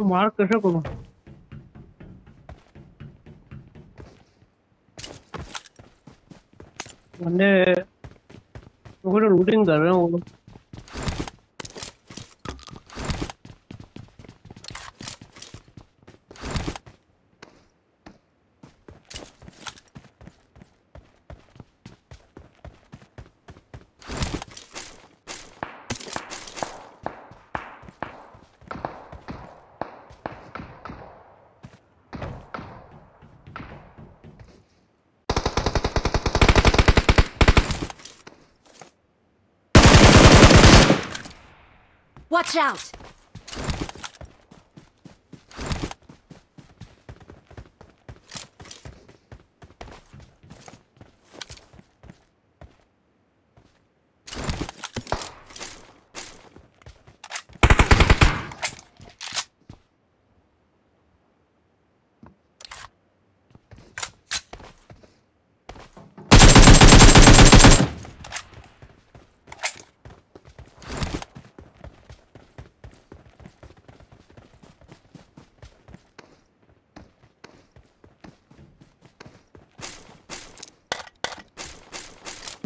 तो मार कैसे करूँ बंदे लूटिंग कर रहे हैं वो लोग Watch out!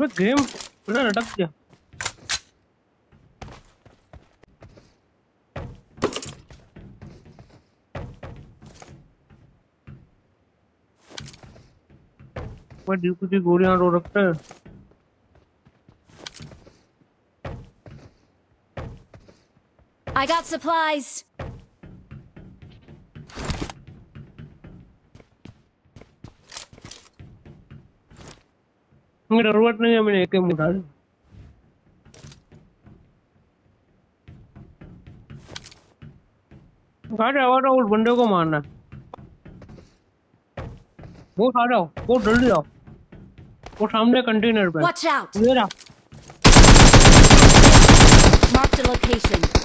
मैं गेम पूरा लटक गया मैं ड्यूटी की गोलियां रो रखता है I got supplies. இங்கிட்ட ரோட்ல நம்ம நிக்க முடியாது गाड़ी आओ उस बंदे को मारना वो आ जाओ वो जल्दी आओ वो सामने कंटेनर पे वॉच आउट मेरा मार्क द लोकेशन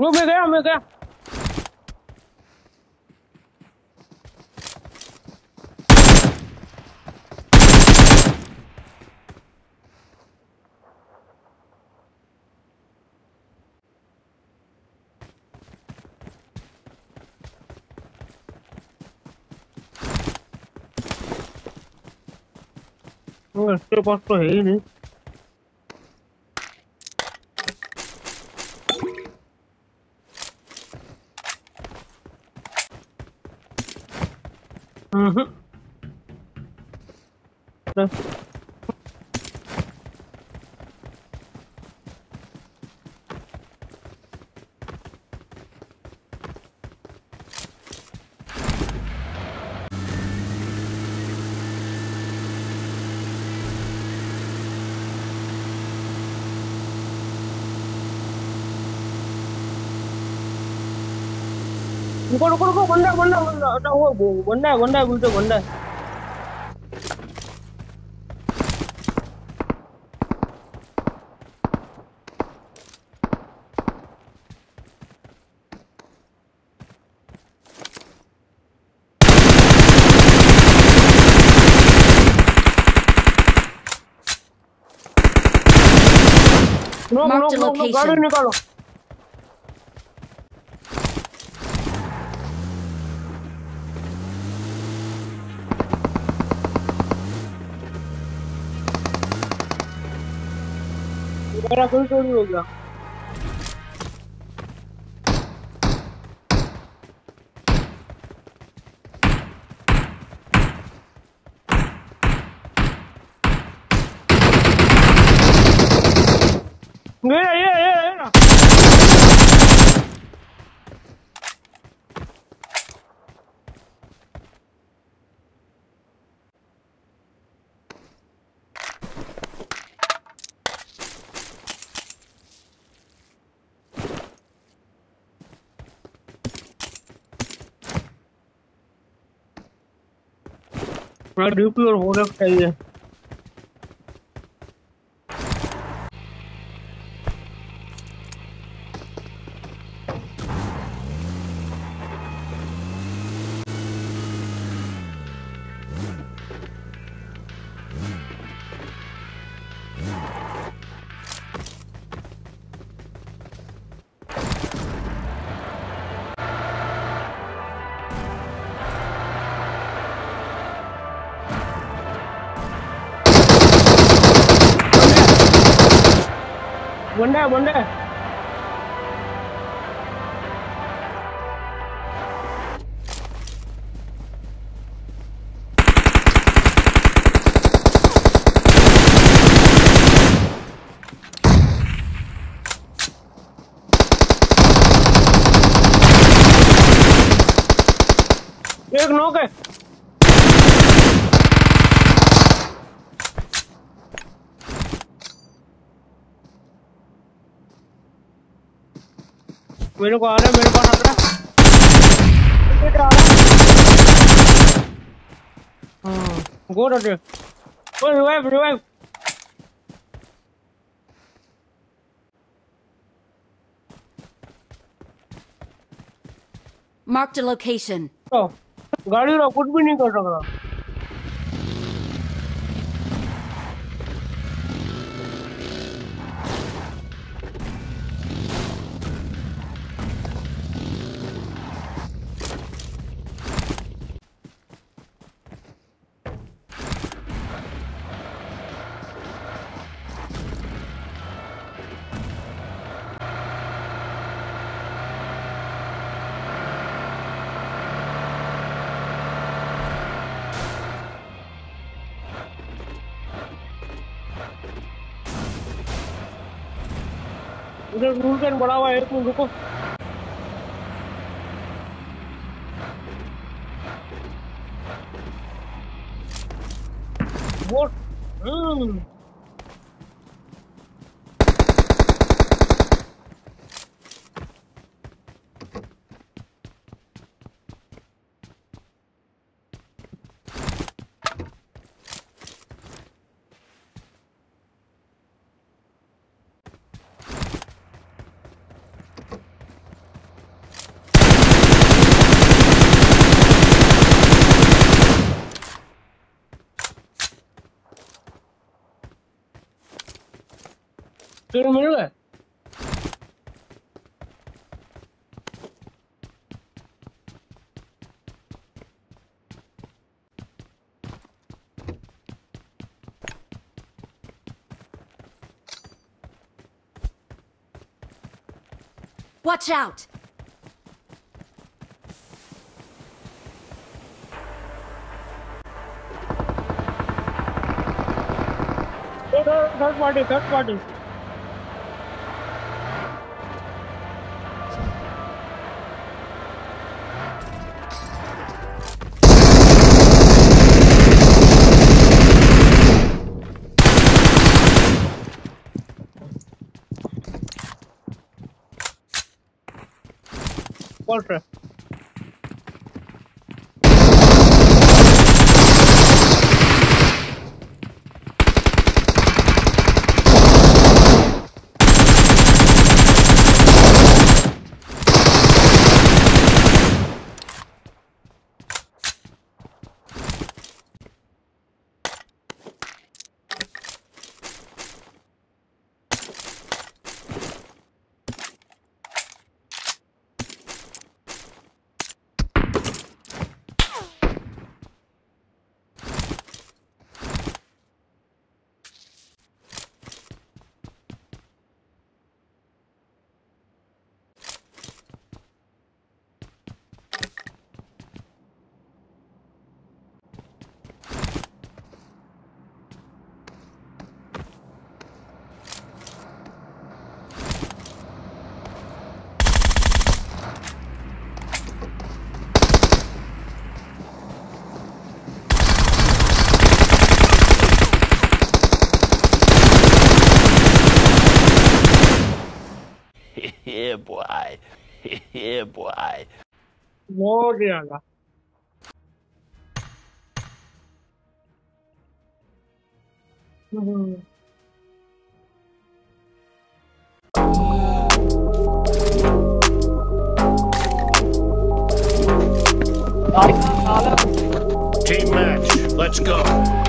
वो मैं गया मैं eu posso correr, né? Huh? रुको रुको रुको बंदा बंदा बंदा हटा हुआ बंदा है बंदा है बोलते बंदा है Marked a location. मेरा कोई चोरी हो गया मैं ड्यूटी और होना चाहिए ಬಂದೆ ಬಂದೆ મે લોકો આ રહા મે લોકો આ રહા ગો ગો ડોર ઓલ હી ઓલ માર્ક ધ લોકેશન ગાડી ર અ ગુડ મિનિંગ કર રહા કર उधर मूल बड़ा हुआ है तुम रुको तेरे मिल गए Watch out! third party, third party. Warcraft. yeah, boy. yeah, boy. Morgiana. Mm-hmm. Team match, let's go.